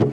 you